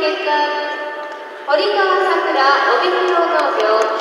結果堀川桜帯広農業